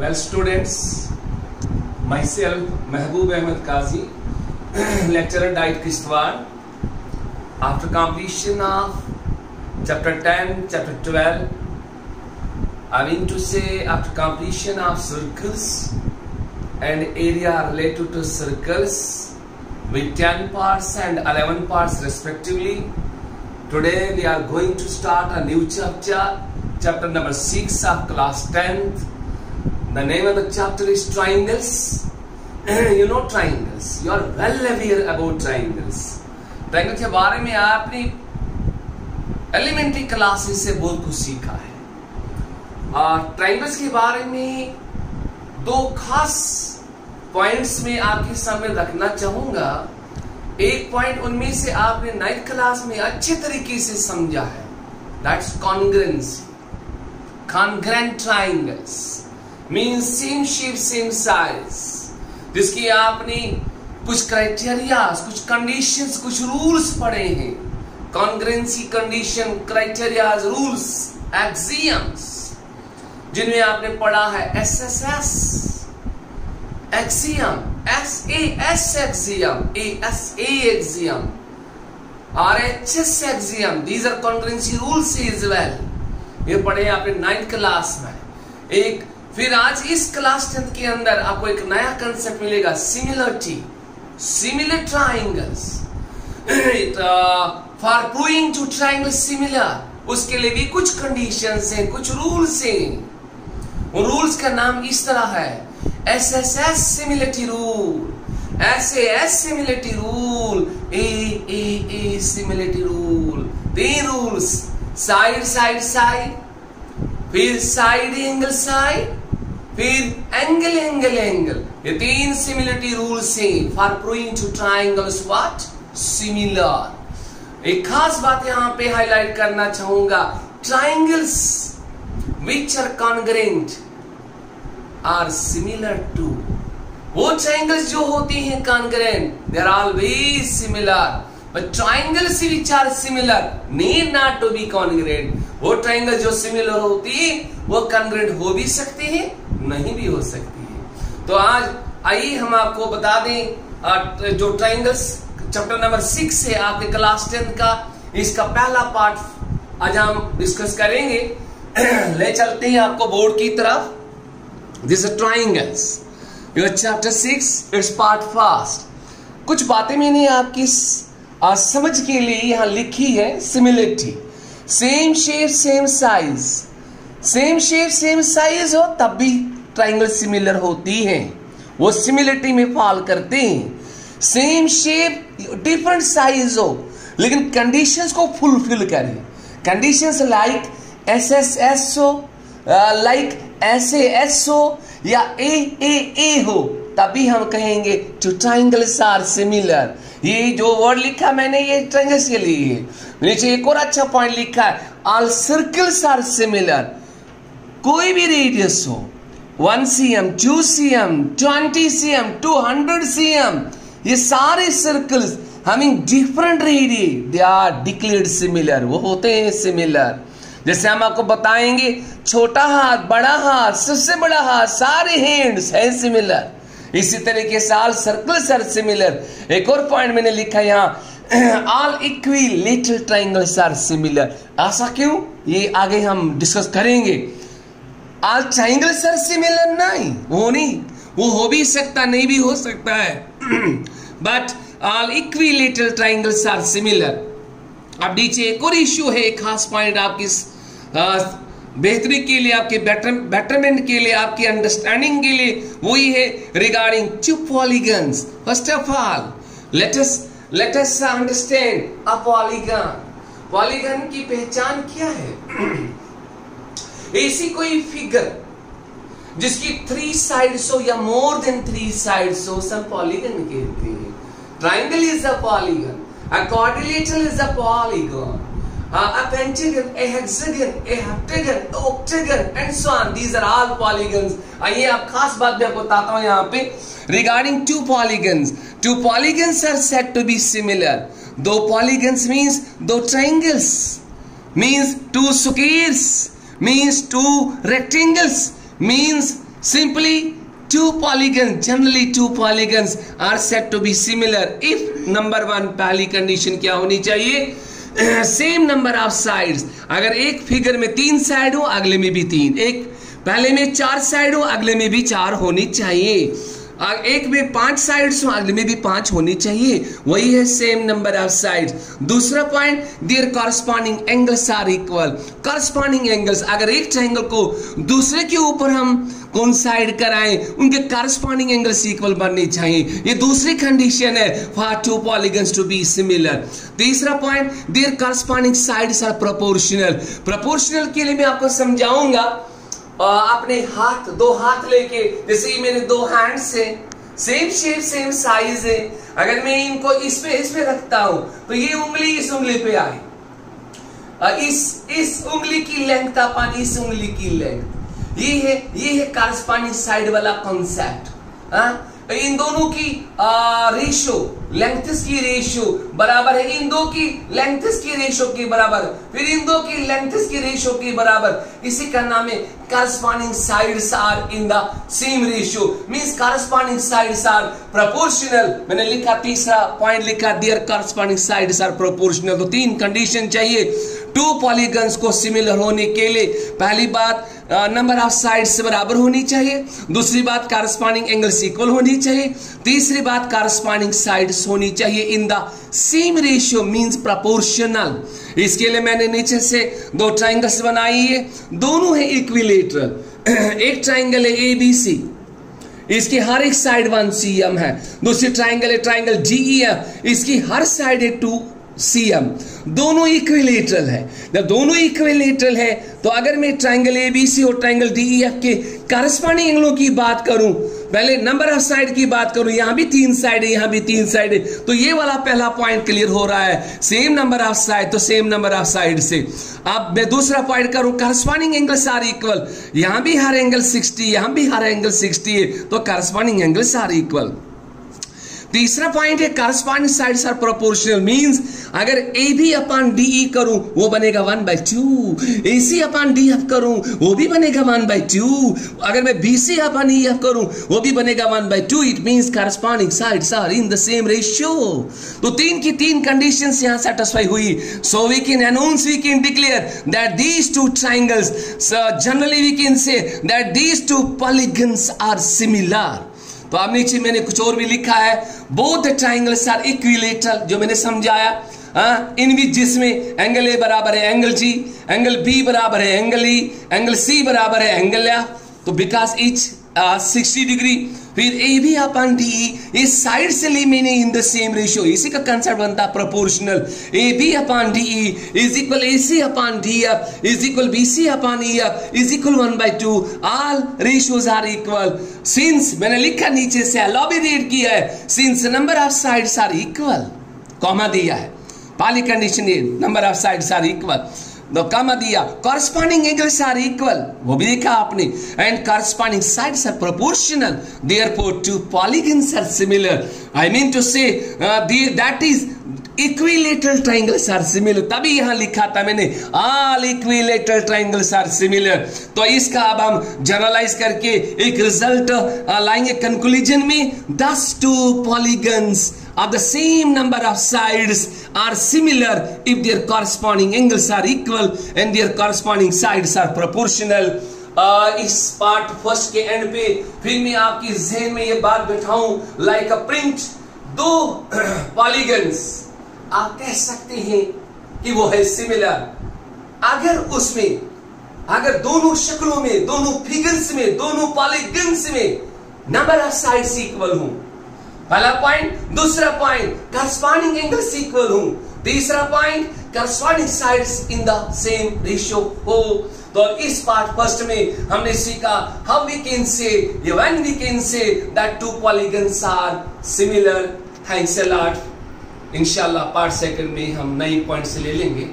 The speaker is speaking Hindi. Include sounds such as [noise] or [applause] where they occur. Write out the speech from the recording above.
Well, students, myself Mehboob Ahmed Qazi, [clears throat] lecturer Diet Kishtwar. After completion of chapter 10, chapter 12, I mean to say after completion of circles and area related to circles with 10 parts and 11 parts respectively. Today we are going to start a new chapter, chapter number 6 of class 10th. The name of the chapter is triangles. [clears throat] you know triangles. You are well aware about triangles. Triangle के बारे में आपने एलिमेंट्री क्लासेस से बहुत कुछ सीखा है और ट्रायंगल्स के बारे में दो खास पॉइंट्स में आपके सामने रखना चाहूँगा एक पॉइंट उनमें से आपने नाइन्थ क्लास में अच्छे तरीके से समझा है that's congruency congruent triangles mean same shape same size जिसकी आपने कुछ क्राइटेरिया कुछ कंडीशंस कुछ रूल्स पढ़े हैं। Congruency condition criteria rules axioms जिनमें आपने पढ़ा है S S S axiom S A S axiom A S A axiom R H S axiom these are congruency rules is well ये पढ़े आपने नाइन्थ क्लास में। एक फिर आज इस क्लास टेंथ के अंदर आपको एक नया कंसेप्ट मिलेगा similarity similar triangles for proving two triangle similar उसके लिए भी कुछ कंडीशंस हैं, कुछ रूल्स हैं. उन रूल्स का नाम इस तरह है. S S S similarity rule S A S similarity rule A A A similarity rule तीन रूल्स साइड साइड साइड फिर साइड एंगल साइड फिर एंगल एंगल एंगल ये तीन सिमिलरिटी रूल से for proving two triangles what similar एक खास बात यहाँ पे हाईलाइट करना चाहूँगा। Triangles which are congruent are similar to वो ट्राइंगल्स जो होती हैं congruent they are always similar but triangles which are similar need not to be congruent वो ट्राइंगल जो सिमिलर होती है, वो कॉन्ग्रेंट हो भी सकती है नहीं भी हो सकती है। तो आज आइए हम आपको बता दें जो ट्राइंगल्स, चैप्टर नंबर सिक्स है आपके क्लास टेंथ का, इसका पहला पार्ट आज हम डिस्कस करेंगे। [clears throat] ले चलते हैं आपको बोर्ड की तरफ़। This triangles your chapter six it's part first कुछ बातें मैंने आपकी समझ के लिए यहाँ लिखी है similarity same shape same size same shape same size हो तब भी ट्राइंगल सिमिलर होती है। वो सिमिलिटी में फॉल करते हैं। सेम शेप डिफरेंट साइज़ हो। लेकिन कंडीशंस को फुलफिल करें। Conditions like S S S हो लाइक एस एस हो, या ए ए ए हो, तभी हम कहेंगे टू ट्राइंगल्स आर सिमिलर ये जो वर्ड लिखा मैंने, ये ट्राइंगल्स के लिए है। नीचे एक और अच्छा पॉइंट लिखा है। ऑल सर्कल्स आर सिमिलर कोई भी रेडियस हो। One C M two C M twenty C M two hundred C M ये सारे circles having different radii they are declared similar वो होते हैं सिमिलर जैसे हम आपको बताएँगे, छोटा हाथ, बड़ा हाथ, सबसे बड़ा हाथ, सारे हैंड्स हैं सिमिलर इसी तरीके से ऑल सर्कल्स आर सिमिलर एक और पॉइंट मैंने लिखा यहाँ all equilateral triangles are similar ऐसा क्यों? ये आगे हम डिस्कस करेंगे. ऑल ट्राइंगल्स आर सिमिलर नहीं। वो नहीं। वो हो भी सकता, नहीं भी हो सकता है। But all equilateral triangles are similar अब नीचे एक और इश्यू है, एक खास पॉइंट आपकी बेहतरी के लिए, आपके बेटर बेटरमेंट के लिए, आपकी अंडरस्टैंडिंग के लिए, वही है regarding to polygons first of all let us let us understand a polygon polygon की पहचान क्या है? [clears throat] ऐसी कोई फिगर जिसकी थ्री साइड्स हो या मोर देन थ्री साइड्स हो सब पॉलीगन कहते हैं triangle is a polygon quadrilateral is a polygon. Uh, a pentagon, a hexagon, a heptagon, a octagon, and so on. These are all polygons. आइए आप खास बात भी आपको बताता हूँ यहाँ पे regarding two polygons. Two polygons are said to be similar. Though polygons means though triangles means two squares means two rectangles means simply two polygons generally two polygons are said to be similar if number one पहली कंडीशन क्या होनी चाहिए सेम नंबर ऑफ़ साइड्स अगर एक फिगर में तीन साइड हो अगले में भी तीन एक पहले में चार साइड हो अगले में भी चार होनी चाहिए एक में पाँच साइड्स अगले में भी पाँच होनी चाहिए। वही है सेम नंबर ऑफ़ साइड्स दूसरा point there corresponding angles are equal corresponding angles अगर एक ट्राइंगल को दूसरे के ऊपर हम कौन साइड कराएँ, उनके कॉरस्पॉन्डिंग एंगल्स इक्वल बनने चाहिए। ये दूसरी कंडीशन है for two polygons to be similar तीसरा point there corresponding sides are proportional proportional के लिए मैं आपको समझाऊँगा अपने हाथ, दो हाथ लेके, जैसे ये मेरे दो हैंड्स है सेम शेप सेम साइज़ है। अगर मैं इनको इस पे इस पे रखता हूँ तो ये उंगली इस उंगली पे आई इस इस उंगली की लेंथ अपन इस उंगली की लेंथ ये है ये है कारस्पानी साइड वाला कॉन्सेप्ट इन दोनों की रेशो लेंथस की रेशो बराबर है। इन दो की लेंथस की रेशो के बराबर। फिर इन दो की लेंथस की रेशो के बराबर। इसी का नाम है corresponding sides are in the same ratio means corresponding sides are proportional मैंने लिखा तीसरा पॉइंट लिखा their corresponding sides are proportional तो तीन कंडीशन चाहिए टू पॉलीगन्स को सिमिलर होने के लिए पहली बात नंबर ऑफ़ साइड्स बराबर होनी चाहिए, दूसरी बात कारस्पॉन्डिंग एंगल्स इक्वल होनी चाहिए, तीसरी बात कारस्पॉन्डिंग साइड्स होनी चाहिए in the same ratio means proportional इसके लिए मैंने नीचे से दो ट्राइंगल्स बनाई है, दोनों [clears throat] है इक्विलेटरल एक ट्राइंगल है ए बी सी इसकी हर एक साइड वन सी एम है, दूसरी ट्राइंगल है ट्राइंगल जीई एफ़ इसकी हर साइड है टू सी एम दोनों इक्विलेटरल है। जब दोनों इक्विलेटरल है तो अगर मैं ट्राइंगल ए बी सी और ट्राइंगल डी ई एफ़ के करस्पॉन्डिंग एंगलों की बात करूँ, पहले नंबर ऑफ़ साइड की बात करूँ, यहाँ भी तीन साइड है, यहाँ भी तीन साइड है। तो ये वाला पहला पॉइंट क्लियर हो रहा है। सेम नंबर ऑफ़ साइड तो सेम नंबर ऑफ़ साइड से। अब मैं दूसरा पॉइंट करूँ करस्पॉन्डिंग एंगल्स आर इक्वल यहाँ भी हर एंगल 60 यहाँ भी हर एंगल 60 है तो करस्पॉन्डिंग एंगल्स आर इक्वल तीसरा पॉइंट है corresponding sides are proportional means अगर A B upon D E करूँ, वो बनेगा one by two A C upon D F करूँ, वो भी बनेगा वन बाई टू अगर मैं B C upon E F करूँ, वो भी बनेगा one by two it means corresponding sides are in the same ratio तो तीन की तीन कंडीशंस यहाँ सेटिस्फाई हुई. So we can announce we can declare that these two triangles generally we can say that these two polygons are similar तो अब नीचे मैंने कुछ और भी लिखा है। बोथ ट्राइंगल्स आर इक्विलेटरल जो मैंने समझाया हाँ? इन भी जिसमें एंगल ए बराबर है एंगल जी एंगल बी बराबर है एंगल ई एंगल सी बराबर है एंगल या तो बिकॉज़ इच सिक्सटी डिग्री फिर ए भी अपन डी ये साइड से ली मैंने इन द सेम रेशियो इसी का कंसेप्ट बनता है proportional A B upon D is equal A C upon D F is equal B C upon E F is equal one by two all ratios are equal since मैंने लिखा नीचे से लॉबी रीड किया है since number of sides are equal comma दिया है. पाली कंडीशन ये number of sides are equal तो कमा दिया कॉरस्पॉन्डिंग एंगल्स आर इक्वल वो भी देखा आपने and corresponding sides are proportional therefore two polygons are similar I mean to say that is equilateral triangles are similar तभी यहाँ लिखा था मैंने all equilateral triangles are similar तो इसका अब हम जनरलाइज करके एक रिज़ल्ट लाएँगे कंक्लूजन में thus two polygons of the same number of sides. Are similar if their corresponding angles are equal and their corresponding sides are proportional. Uh, इस पार्ट फ़र्स्ट के एंड पे फिर मैं आपकी जहन में ये बात बैठाऊं लाइक अ प्रिंट दो [clears throat] पॉलीगन्स आप कह सकते हैं कि वो है सिमिलर अगर उसमें अगर दोनों शक्लों में दोनों फिगर्स में दोनों पॉलीगन्स में नंबर ऑफ़ साइड्स इक्वल हूँ पहला पॉइंट दूसरा पॉइंट करस्पॉन्डिंग एंगल्स इक्वल हूँ। तीसरा point corresponding sides in the same ratio हो। तो इस पार्ट फ़र्स्ट में हमने सीखा how we can say when we can say that two polygons are similar thanks a lot इंशाल्लाह पार्ट सेकंड में हम नए पॉइंट से ले लेंगे।